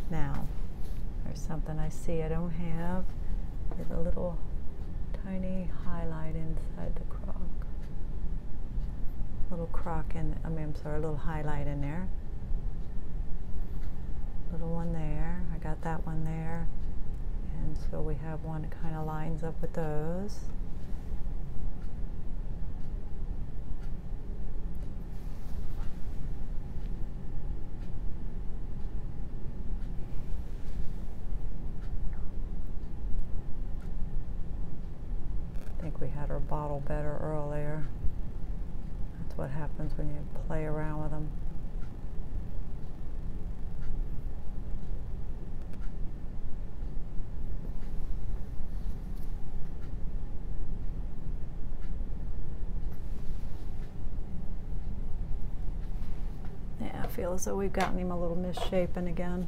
Now, there's something I see I don't have. There's a little tiny highlight inside the crock. Little crock in, I mean, I'm sorry, a little highlight in there. Little one there. I got that one there. And so we have one that kind of lines up with those. I think we had our bottle better earlier. That's what happens when you play around with them. Though we've gotten him a little misshapen again.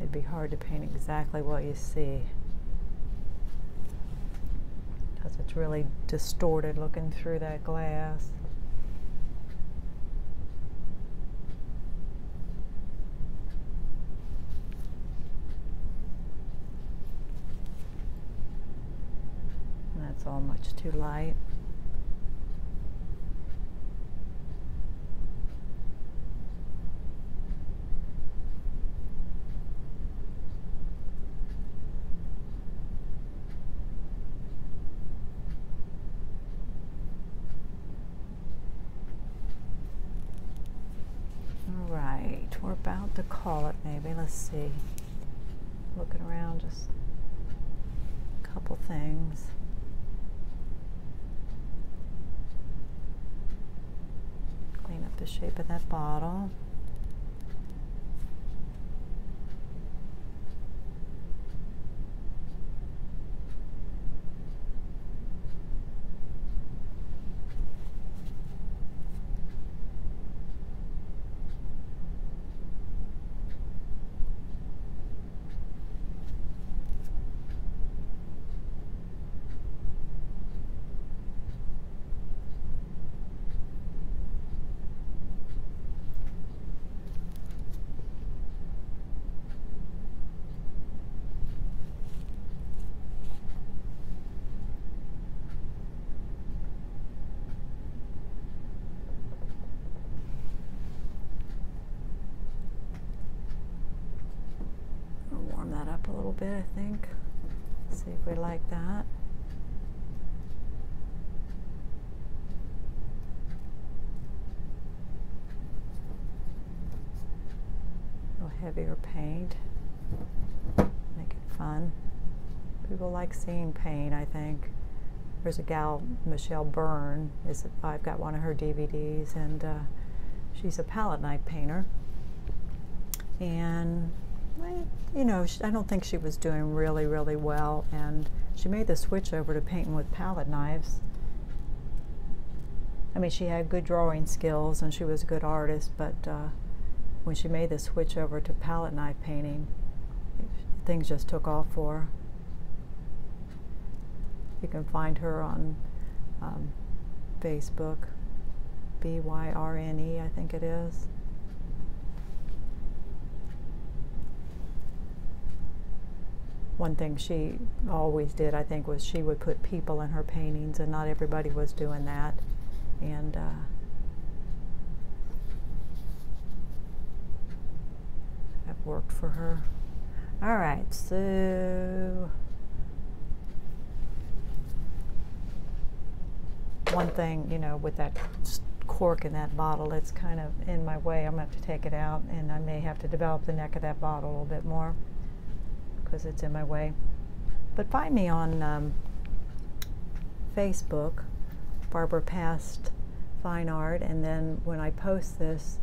It'd be hard to paint exactly what you see it's really distorted looking through that glass. that's all much too light. we're about to call it maybe. Let's see. Looking around, just a couple things. Clean up the shape of that bottle. Bit, I think. See if we like that. A little heavier paint. Make it fun. People like seeing paint, I think. There's a gal, Michelle Byrne, is I've got one of her DVDs, and uh, she's a palette knife painter. And you know, I don't think she was doing really, really well, and she made the switch over to painting with palette knives. I mean, she had good drawing skills and she was a good artist, but uh, when she made the switch over to palette knife painting, things just took off for her. You can find her on um, Facebook, B Y R N E, I think it is. One thing she always did, I think, was she would put people in her paintings, and not everybody was doing that. And uh, that worked for her. All right, so one thing, you know, with that cork in that bottle, it's kind of in my way. I'm going to have to take it out, and I may have to develop the neck of that bottle a little bit more because it's in my way. But find me on um, Facebook, Barbara Pask Fine Art, and then when I post this,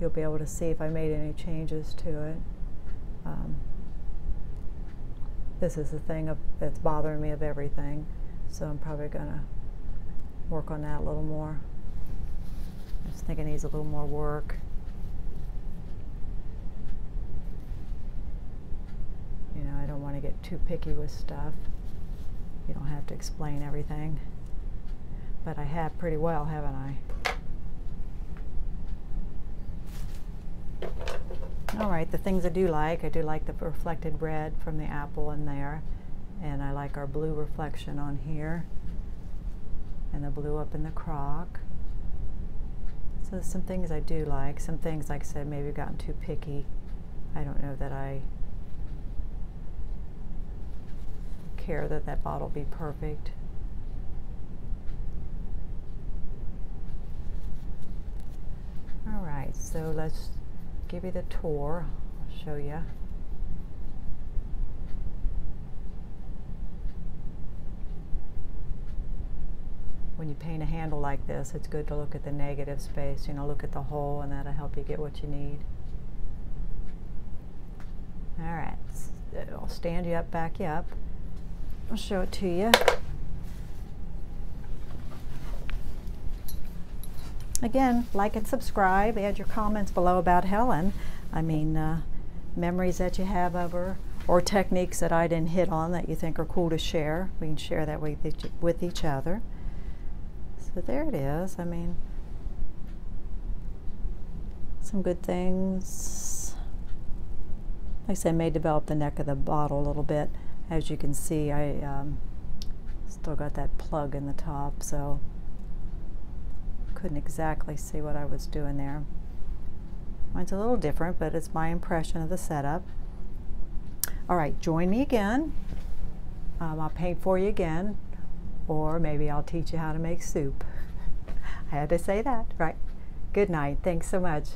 you'll be able to see if I made any changes to it. Um, this is the thing of, that's bothering me of everything, so I'm probably going to work on that a little more. I just think it needs a little more work. You know, I don't want to get too picky with stuff. You don't have to explain everything. But I have pretty well, haven't I? All right, the things I do like, I do like the reflected red from the apple in there. And I like our blue reflection on here. And the blue up in the crock. So some things I do like. Some things, like I said, maybe gotten too picky. I don't know that I care that that bottle be perfect. All right, so let's give you the tour. I'll show you. When you paint a handle like this, it's good to look at the negative space, you know, look at the hole and that'll help you get what you need. All right, I'll stand you up, back you up. I'll show it to you. Again, like and subscribe. Add your comments below about Helen. I mean, uh, memories that you have of her or techniques that I didn't hit on that you think are cool to share. We can share that with each, with each other. So there it is. I mean, some good things. Like I said, may develop the neck of the bottle a little bit. As you can see, I um, still got that plug in the top, so couldn't exactly see what I was doing there. Mine's a little different, but it's my impression of the setup. All right, join me again. Um, I'll paint for you again, or maybe I'll teach you how to make soup. I had to say that, right? Good night. Thanks so much.